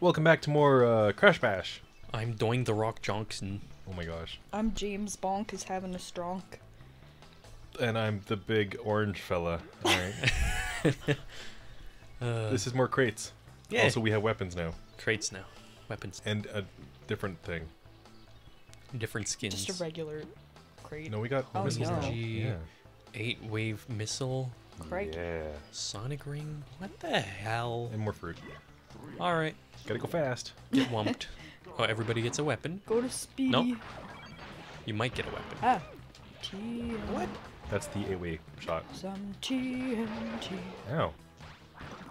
Welcome back to more uh, Crash Bash. I'm Dwayne the Rock Johnson. Oh my gosh. I'm James Bonk is having a stronk. And I'm the big orange fella. Alright. Uh, this is more crates. yeah. Also, we have weapons now. crates now, weapons, And a different thing. different skins. Just a regular crate. No, we got Oh, missiles no. now. G. Yeah. Eight wave missile, Crate. Yeah. sonic ring. What the hell? And more fruit. All right, Gotta go fast. get wumped. oh, everybody gets a weapon. Go to speedy. Nope. You might get a weapon. Ah. TNT. What? That's the eight-way shot. Some TNT. Ow.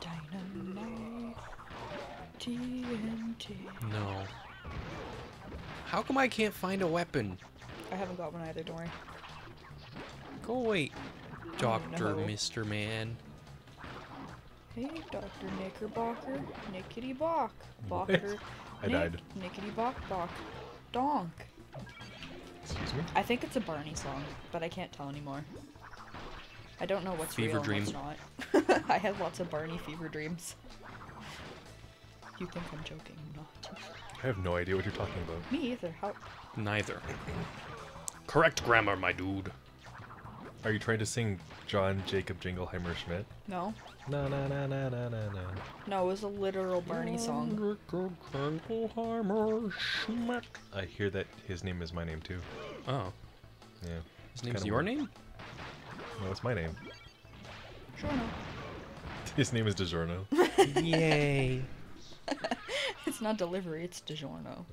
Dynamite. TNT. No. How come I can't find a weapon? I haven't got one either, don't worry. Go away, Doctor no. Mister Man. Hey, Dr. Knickerbocker. Nickety Bock. Bocker. I Nick- died. Nickety Bock Bock. Donk. Excuse me? I think it's a Barney song, but I can't tell anymore. I don't know what's Fever real dream. and what's not. I have lots of Barney fever dreams. You think I'm joking? Not. I have no idea what you're talking about. Me either. How? Neither. Correct grammar, my dude. Are you trying to sing John Jacob Jingleheimer Schmidt? No. Na na na na na na na. No, it was a literal Barney song. I hear that his name is my name too. Oh, Yeah. his name's Kinda your weird. name? No, it's my name. Sure no. His name is DiGiorno. Yay. It's not delivery. It's DiGiorno.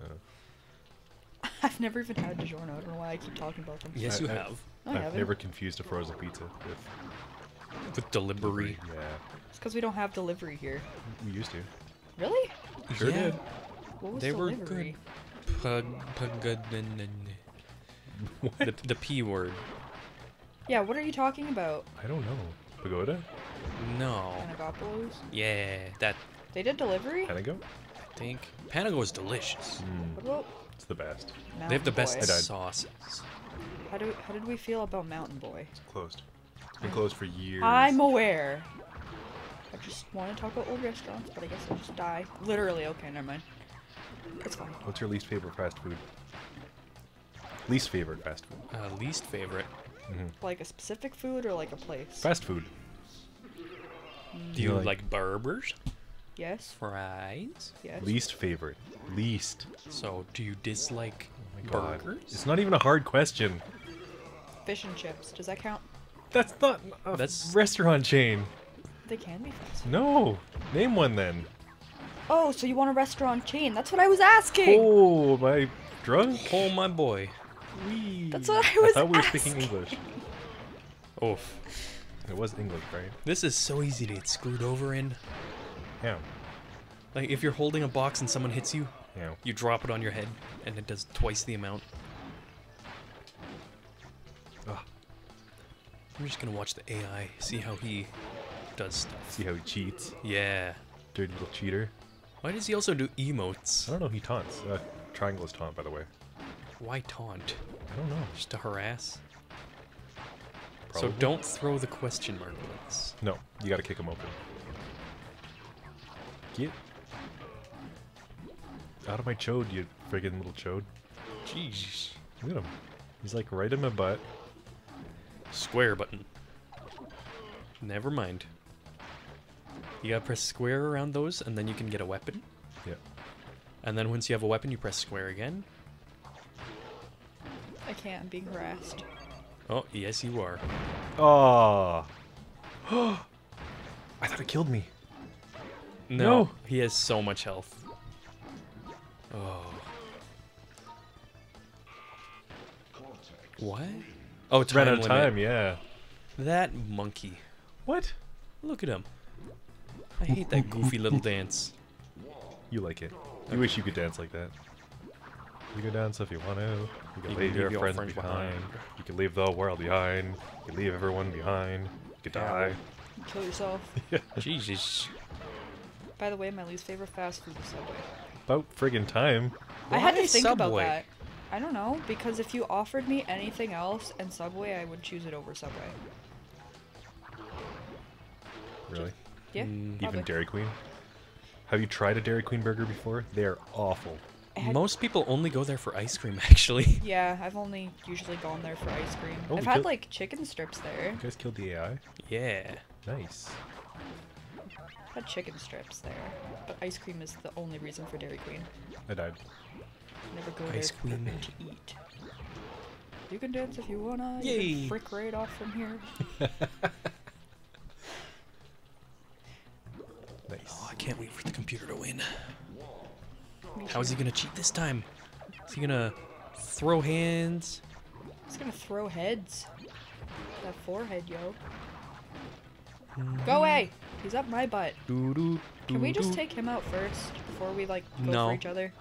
Oh. I've never even had DiGiorno. I don't know why I keep talking about them. Yes, I- you I- have. Oh, no, I I've haven't. never confused a frozen pizza with With delivery. Yeah, It's because we don't have delivery here. we used to. Really? Sure Yeah. did. What was They were delivery? Pug, pug, What? the, the P word. Yeah, what are you talking about? I don't know. Pagoda? No. Panagopolis? Yeah, that They did delivery? Panago? I think. Panago is delicious. Mm, it's the best. They have the best Boy? Sauces. How do how did we feel about Mountain Boy? It's closed. It's been closed for years. I'm aware. I just want to talk about old restaurants, but I guess I'll just die. Literally, okay, never mind. It's fine. What's your least favorite fast food? Least favorite fast food. Uh, least favorite. hmm Like a specific food or like a place? Fast food. Do You you like- like burgers? Yes. Fries? Yes. Least favorite. Least. So, do you dislike Oh my god. burgers? It's not even a hard question. Fish and chips. Does that count? That's not a That's- restaurant chain. They can be fast. food. No. Name one then. Oh, so you want a restaurant chain? That's what I was asking. Oh, am I drunk? Oh my boy. Wee. That's what I was I thought we were speaking. English. Oof. It was English, right? This is so easy to get screwed over in. Yeah. Like, if you're holding a box and someone hits you, Yeah. you drop it on your head, and it does twice the amount. Ugh. I'm just gonna watch the AI, see how he does stuff. See how he cheats. Yeah. Dirty little cheater. Why does he also do emotes? I don't know. He taunts. Uh, triangle is taunt, by the way. Why taunt? I don't know. Just to harass? Probably. So don't throw the question mark ones. No, you gotta kick him open. Get out of my chode, you friggin' little chode. Jeez. Look at him. He's like right in my butt. Square button. Never mind. You gotta press square around those, and then you can get a weapon. Yeah. And then once you have a weapon, you press square again. I can't. I'm being harassed. Oh, yes, you are. Oh. I thought it killed me. No, No. he has so much health. Oh. What? Oh, time Ran out of limit. time, yeah. That monkey. What? Look at him. I hate that goofy little dance. You like it. You wish you could dance like that. You can dance if you want to. You can You leave can your, leave your friends, friends behind. behind. You can leave the world behind. You can leave everyone behind. You can Yeah. die. Kill yourself. Jesus. By the way, my least favorite fast food is Subway. About friggin' time. I had to think about that. I don't know because if you offered me anything else and Subway, I would choose it over Subway. Really? Yeah. Mm, probably. Even Dairy Queen? Have you tried a Dairy Queen burger before? They're awful. I had- Most people only go there for ice cream, actually. Yeah, I've only usually gone there for ice cream. Oh, I've we had killed- like chicken strips there. You guys killed the AI? Yeah. Nice. Had chicken strips there. But ice cream is the only reason for Dairy Queen. I died. Never go Ice there cream. to eat. You can dance if you wanna. You can frick right off from here. Nice. Oh, I can't wait for the computer to win. How is he gonna cheat this time? Is he gonna throw hands? He's gonna throw heads. That forehead, yo. Go away! He's up my butt. Doo-doo, Can we just doo-doo. take him out first before we like go No. for each other?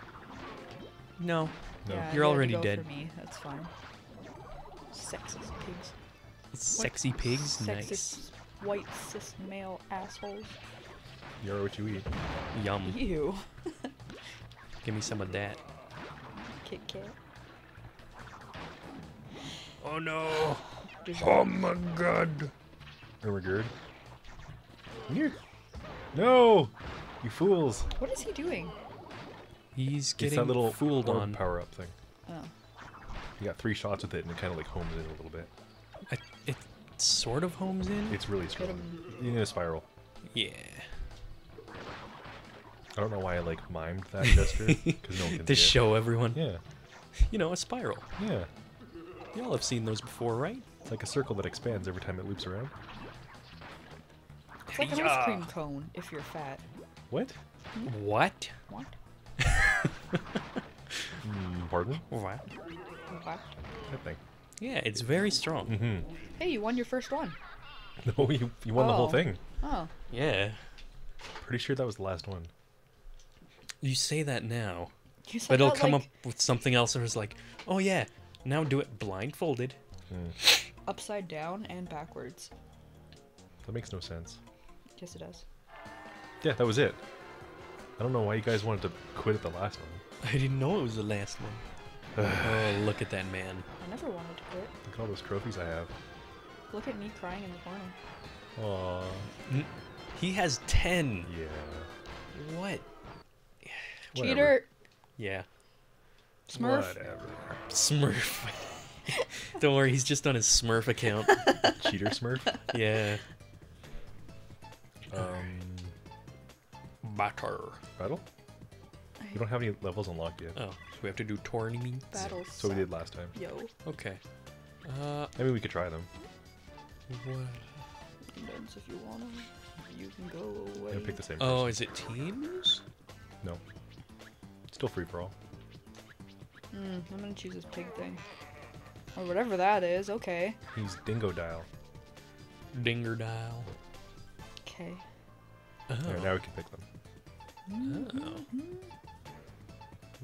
No. No. Yeah, You're he had to already dead. For me, that's fine. Sexist pigs. Sexy pigs? Sexist Nice. white cis male assholes. You're what you eat. Yum. Ew. Give me some of that. Kit Kat. Oh no. Oh my god. And we're good. You. No! You fools! What is he doing? He's It's getting that little fooled on. power up thing. Oh. You got three shots with it and it kind of like homes in a little bit. I, it sort of homes in. It's really strong. You need a spiral. yeah. I don't know why I like mimed that gesture because no one can to see it. show everyone. Yeah, You know, a spiral. yeah. Y'all have seen those before, right? It's like a circle that expands every time it loops around. It's like an ice cream cone if you're fat. What? What? What? Mm, pardon? What? What? That thing. Yeah, it's very strong. Mm-hmm. Hey, you won your first one. No, you, you won the whole Oh. thing. Oh. Yeah. Pretty sure that was the last one. You say that now, You said but it'll that, come like, up with something else and it's like, oh yeah, now do it blindfolded. upside down and backwards. That makes no sense. Yes, it does. Yeah, that was it. I don't know why you guys wanted to quit at the last one. I didn't know it was the last one. oh, look at that man. I never wanted to quit. Look at all those trophies I have. Look at me crying in the corner. Aw. N- He has 10. Yeah. What? Whatever. Cheater! Yeah. Smurf! Whatever. Smurf. Don't worry, he's just on his Smurf account. Cheater Smurf. yeah. Um, Batter. battle? We don't have any levels unlocked yet. Oh, so we have to do tournaments? Battles. So we did last time. Yo. Okay. Uh, I mean, we could try them. what? Dance if you wanna. You can go away. Yeah, pick the same. Oh, person. is it teams? No. Still free for all. Mm, I'm gonna choose this pig thing. Or whatever that is, okay. He's Dingodile. Dinger dial. Okay. Oh. There, now we can pick them. oh.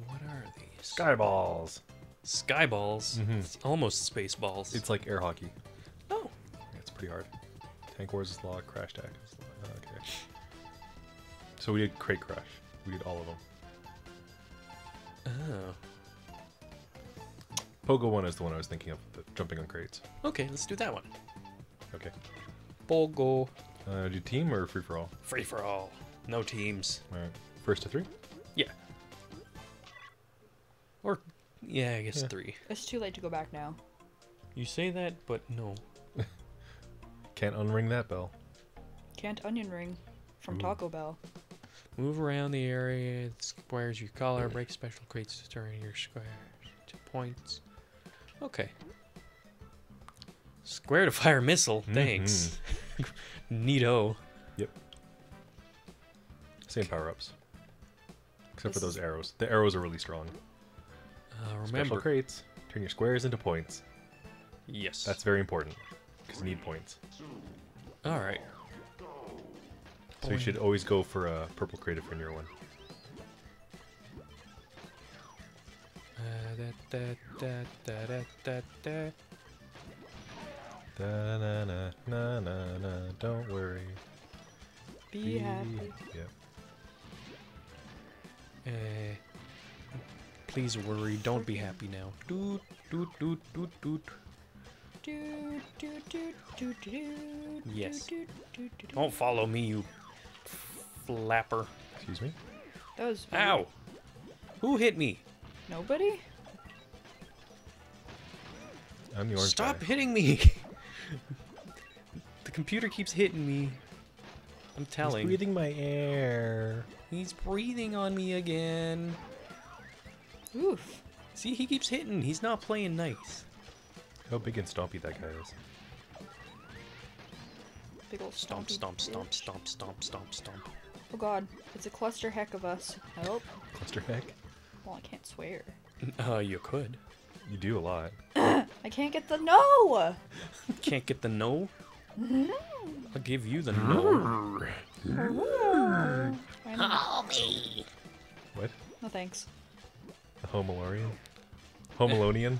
What are these? Skyballs. Skyballs. Mhm. It's almost space balls. It's like air hockey. oh. Yeah, it's pretty hard. Tank Wars is law. Crash Tag is law. Okay. So we did Crate Crash. We did all of them. Oh. Pogo one is the one I was thinking of. The jumping on crates. Okay, let's do that one. Okay. Bogo. Uh, do team or free for all? Free for all. No teams. All right. First to three. Yeah. Or, yeah, I guess Yeah. three. It's too late to go back now. You say that, but no. Can't unring that bell. Can't onion ring from Ooh. Taco Bell. Move around the area. It squares your color. Break special crates to turn your squares to points. Okay. Square to fire missile. Thanks. Neato. Yep. Same power ups. Except for those arrows. The arrows are really strong. Uh, Special remember. crates. Turn your squares into points. Yes. That's very important. Because you need points. all right. So you should always go for a purple crate if you're near one. Uh, da, da, da, da, na na na na na. Don't worry. Be happy. Yep. Uh, please worry. Don't be happy now. Doot, doot, doot, doot, doot. Do, do, do, do, do, do, Yes. do, do, do, do. Don't follow me, you flapper. Excuse me. That was very- Ow! Who hit me? Nobody? I'm the orange Stop guy. hitting me! the computer keeps hitting me. I'm He's telling. breathing my air. He's breathing on me again. Oof. See, he keeps hitting. He's not playing nice. How big and stompy that guy is. Big old Stomp, stompy stomp, stomp, stomp, stomp, stomp, stomp. Oh god, it's a cluster heck of us. Help. Cluster heck. Well, I can't swear. Uh, you could. You do a lot. I can't get the no! Can't get the no? I'll give you the no. I know. What? No thanks. A Homelorian? Homelonian?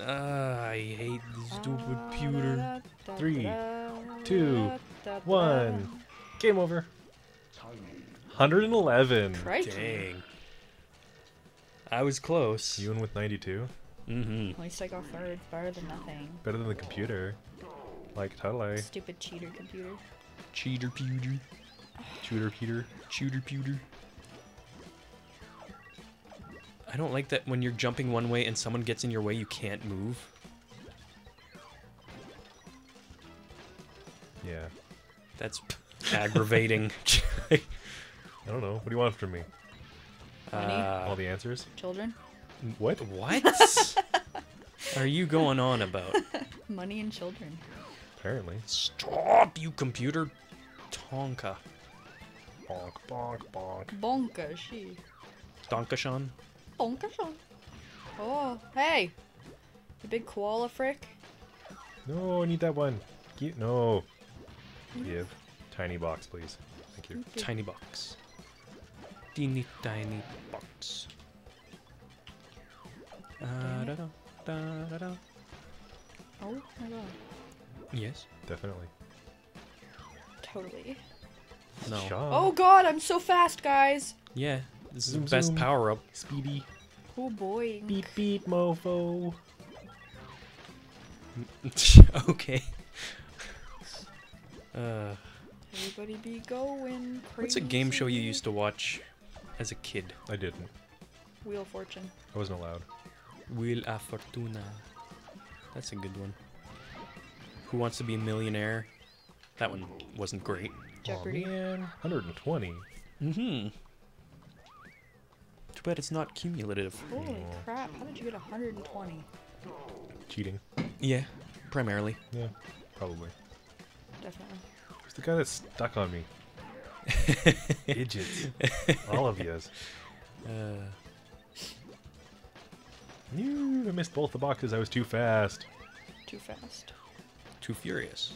Uh, I hate this stupid computer. Three, two, One. Game over. 111. Crikey. Dang. I was close. You win with 92. Mm-hmm. At least I got third. Better than nothing. Better than the computer. Like, totally. Stupid cheater computer. Cheater pewter. Shooter Peter. Shooter pewter. I don't like that when you're jumping one way and someone gets in your way, you can't move. Yeah. That's aggravating. I don't know. What do you want from me? Money? All uh, the answers? Children? What? what are you going on about? Money and children. Apparently. Stop, you computer. Tonka. Bonk, bonk, bonk. Bonka, she. Donkashan? Bonka, Sean. Oh, hey! You big koala frick. No, I need that one. Gi- no. Give. Tiny box, please. Thank you. Tiny box. Teeny tiny box. Uh, da, da, da, da, da. Oh my god. Yes. Definitely. Totally. No. Shaw. Oh god, I'm so fast, guys! Yeah. This is Zoom, the best zoom. power up. Speedy. Oh boy. Beep, beep, mofo. okay. Uh, Everybody be going crazy. what's a game show you used to watch as a kid? I didn't. Wheel of Fortune. I wasn't allowed. Wheel a Fortuna. That's a good one. Who Wants to Be a Millionaire? That one wasn't great. Jeopardy. Oh, man. 120. Mm-hmm. Too bad it's not cumulative. Holy Oh. crap, how did you get 120? Cheating. Yeah, primarily. Yeah, probably. Definitely. Who's the guy that's stuck on me? Idiots. All of yous. Uh, You, I missed both the boxes. I was too fast. Too fast. Too furious.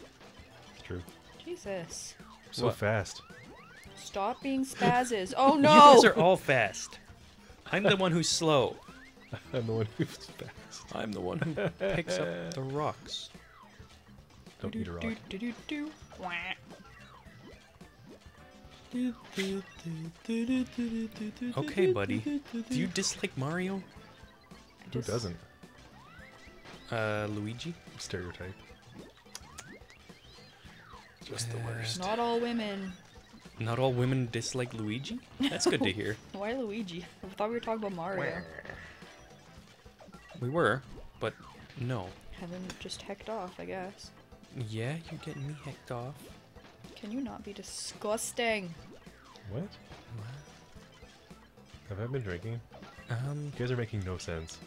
It's true. Jesus. So What? fast. Stop being spazzes. Oh no! You no! guys are all fast. I'm the one who's slow. I'm the one who's fast. I'm the one who picks up the rocks. Don't eat a rock. Do, do, do, do. Wah. Okay, buddy. Do you dislike Mario? I Who doesn't? Uh, Luigi? Stereotype. Just the worst. Not all women. Not all women dislike Luigi? That's good to hear. Why Luigi? I thought we were talking about Mario. We were, but no. Having just hecked off, I guess. Yeah, you're getting me hecked off. Can you not be disgusting? What? Have I been drinking? Um, You guys are making no sense.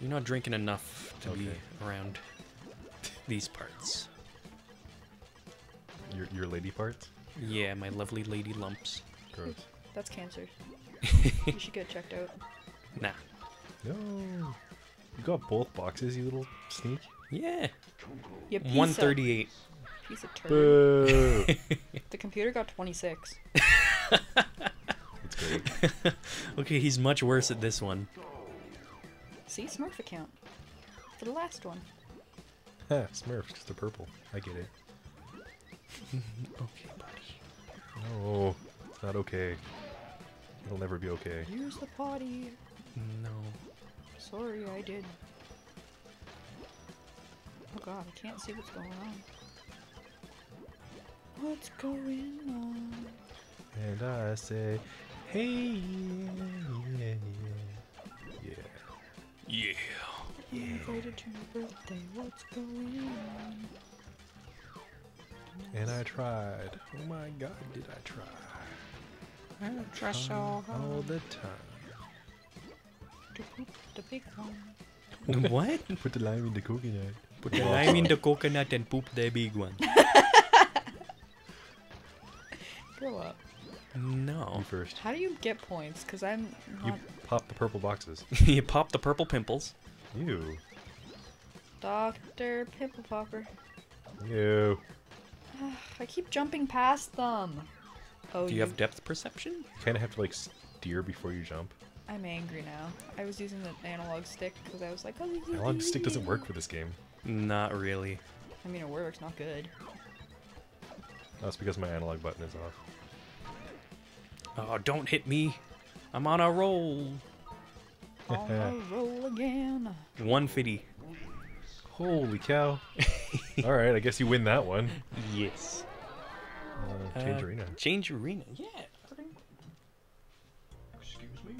you're not drinking enough to be around these parts. Your your lady parts? Yeah, my lovely lady lumps. Gross. That's cancer. you should get checked out. Nah. No. You got both boxes, you little sneak. Yeah. You piece 138. Piece of turd. Boo. The computer got 26. it's great. okay, he's much worse at this one. See, Smurf account. For the last one. Ha, Smurfs, just a purple. I get it. Okay, buddy. No, it's not okay. It'll never be okay. Use the potty. No. Sorry, I did. Oh god, I can't see what's going on. What's going on? And I say, hey, yeah, yeah, yeah. Yeah. Invited to your birthday, what's going on? And I tried. Oh my god, did I try? I try so hard. All the time. to poop the big one. what? Put the lime in the coconut. Put The the lime in the coconut and poop the big one. Grow up. No. You first. How do you get points? Because I'm You pop the purple boxes. you pop the purple pimples. You. Dr. Pimple Popper. You. I keep jumping past them. Oh, Do you have depth perception? You kind of have to like steer before you jump. I'm angry now. I was using the analog stick because I was like, oh, Analog stick doesn't work for this game. Not really. I mean, it works, not good. That's because my analog button is off. Oh, don't hit me. I'm on a roll. On a roll again. 150. Holy cow. Alright, I guess you win that one. Yes. Uh, change arena. Change arena. Yeah. Excuse me.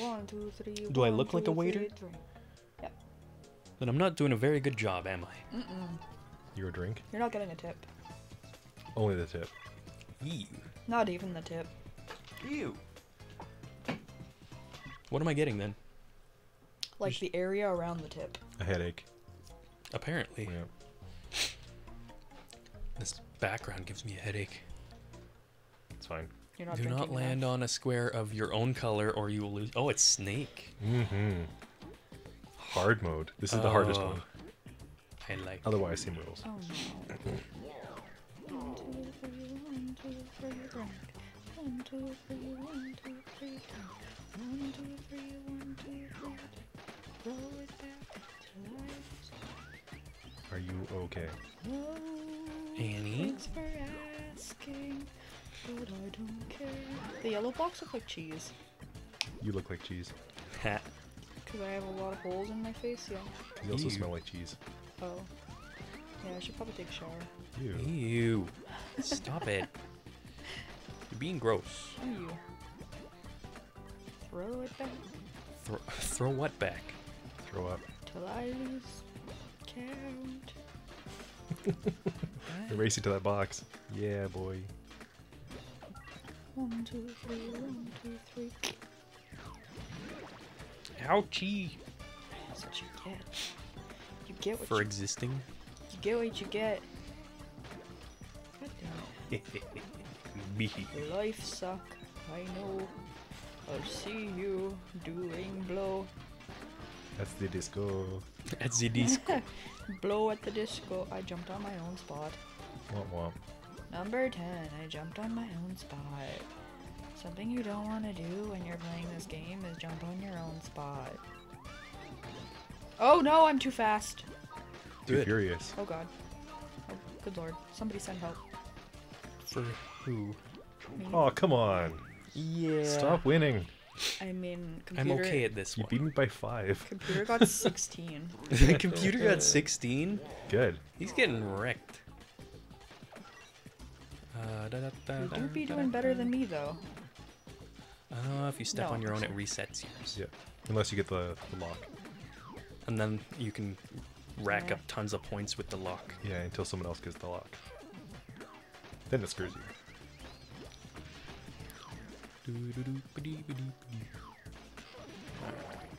One, two, three. Do I one, look like a waiter? three, three. Then I'm not doing a very good job, am I? Mm-mm. Your drink? You're not getting a tip. Only the tip. Ew. Not even the tip. Ew. What am I getting then? Like the area around the tip. A headache. Apparently. Yeah, This background gives me a headache. it's fine. You're not Do not land enough. on a square of your own color or you will lose. Oh, it's snake. Mm-hmm. Hard mode. This is the hardest Oh. one. I like. Otherwise, same rules. Oh no. One, two, three, one, two, three, drink. One, two, three, one, two, three, drink. One, two, Are you okay? Oh, Annie? Thanks for asking, but I don't care. The yellow blocks look like cheese. You look like cheese. Ha. Because I have a lot of holes in my face, yeah. You also Ew. smell like cheese. Oh. Yeah, I should probably take a shower. You. Ew. Stop it. You're being gross. You. Throw it back Throw, throw what back? Throw up. till I lose count. Erase you to that box. Yeah, boy. One, two, three, one, two, three. Ouchie. That's what you get. You get what For you, existing. you get what you get. Me. Life suck. I know. I'll see you doing blow. That's the disco. At the disco. blow at the disco. I jumped on my own spot. Womp womp. Number 10, I jumped on my own spot. Something you don't want to do when you're playing this game is jump on your own spot. Oh no, I'm too fast. Too Good. furious. Oh god. Oh, good lord. Somebody send help. For who? Me. Oh, come on. Yeah. Stop winning. I mean, I'm okay at this You one. beat me by five. Computer got 16. the computer got 16. Good. He's getting wrecked. Uh, da, da, da, You da, do be da, doing da, better da. than me though. Uh, if you step No, on your own, it resets yours. Yeah. Unless you get the, the lock. And then you can rack Yeah. up tons of points with the lock. Yeah, until someone else gets the lock. Then it screws you.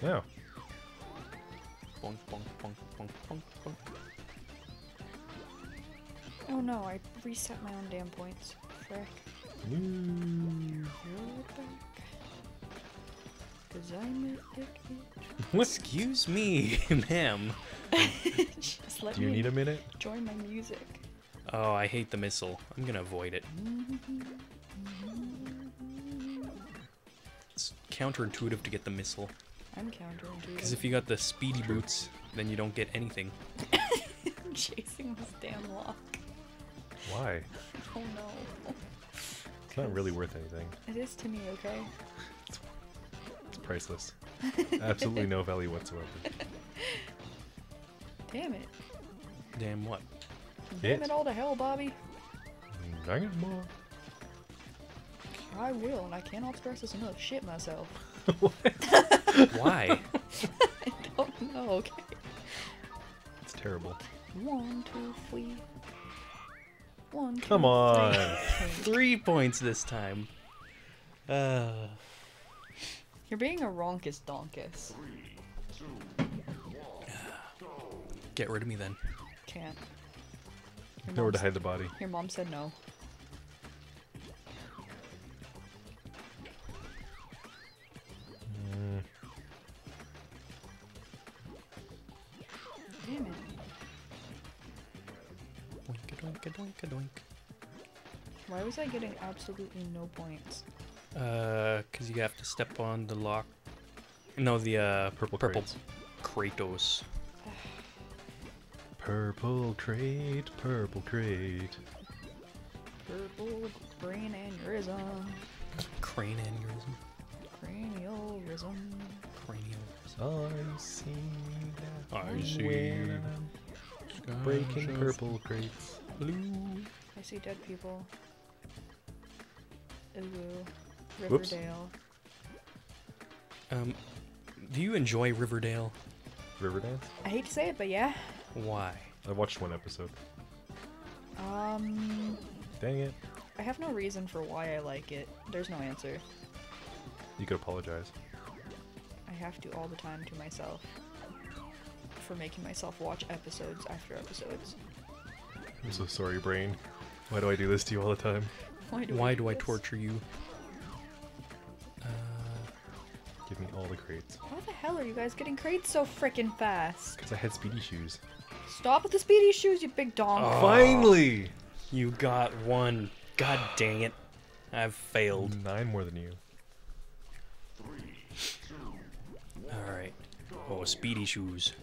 Yeah. Bonk, bonk, bonk, bonk, bonk, bonk. Oh no, I reset my own damn points. Frick. Ooh. Throw it back. Cause I'm addicted. Excuse me, ma'am. Just let Do you me need a minute? join my music. Oh, I hate the missile. I'm gonna avoid it. counterintuitive to get the missile. I'm counterintuitive. Because if you got the speedy boots, then you don't get anything. I'm chasing this damn lock. Why? Oh no. It's not really worth anything. It is to me, okay? It's priceless. Absolutely no value whatsoever. Damn it. Damn what? Damn It? it all to hell, Bobby. Mm, Dang it, more. I will, and I cannot stress this enough. Shit myself. Why? I don't know. Okay. It's terrible. One, two, three. One, two, Come on. three. Three points this time. Uh, You're being a ronkus donkus. get rid of me then. Can't. Your Nowhere to hide the body. Your mom said no. Was I getting absolutely no points? Uh, cause you have to step on the lock. No, the uh purple purple crates. Kratos. Purple crate, purple crate. Purple brain aneurysm. Crane aneurysm. Craniorism. Cranial. I see that I see breaking purple crates. Blue. I see dead people. Ooh. Whoops. Riverdale. Um, do you enjoy Riverdale? Riverdale? I hate to say it, but yeah. Why? I watched one episode. Um, Dang it. I have no reason for why I like it. There's no answer. You could apologize. I have to all the time to myself for making myself watch episodes after episodes. I'm so sorry, brain. Why do I do this to you all the time? Why do Why I do I torture you? Uh, Give me all the crates. Why the hell are you guys getting crates so freaking fast? Because I had speedy shoes. Stop with the speedy shoes, you big donk. Oh. Finally! you got one. God dang it. I've failed. Nine more than you. Alright. Oh, speedy shoes.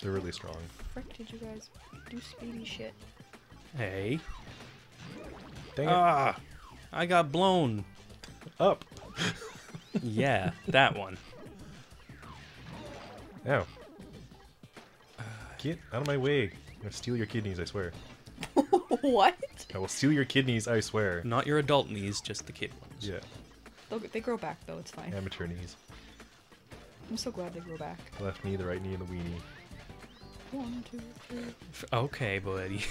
They're really strong. Frick did you guys do speedy shit? Hey. Dang it. Ah! I got blown. Up! Yeah, that one. Ow. Get out of my way. I'm gonna steal your kidneys, I swear. what? I will steal your kidneys, I swear. Not your adult knees, just the kid ones. Yeah, They'll, they grow back though, it's fine. amateur knees. I'm so glad they grow back. The left knee, the right knee, and the weenie. One, two, three. Okay, buddy.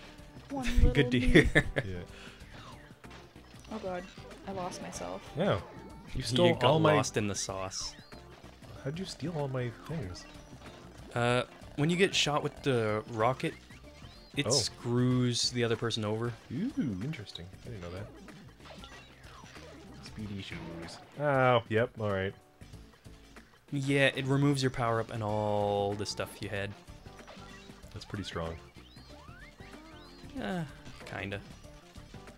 One Good to me. hear. Yeah. Oh god, I lost myself. Yeah. You stole you got all my. lost in the sauce. How'd you steal all my things? Uh, when you get shot with the rocket, it Oh. screws the other person over. Ooh, interesting. I didn't know that. Speedy shoes. Oh, yep, alright. Yeah, it removes your power up and all the stuff you had. That's pretty strong. Uh, kinda.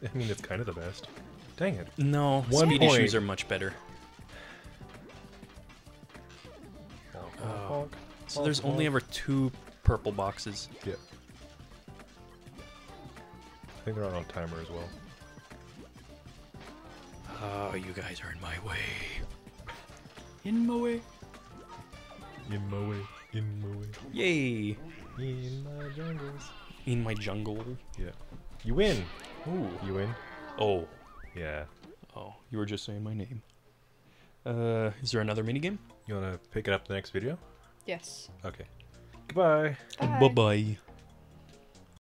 I mean, it's kind of the best. Dang it. No, One speedy point. shoes are much better. Honk, Oh. honk, honk, So there's honk, only ever two purple boxes. Yeah. I think they're on a timer as well. Oh, you guys are in my way. In my way. In my way, in my way, Yay! in my jungles. In my jungle. Yeah. You win. Ooh. You win. Oh. Yeah. Oh, you were just saying my name. Uh, is there another minigame? You wanna pick it up the next video? Yes. Okay. Goodbye. Bye. Bye-bye.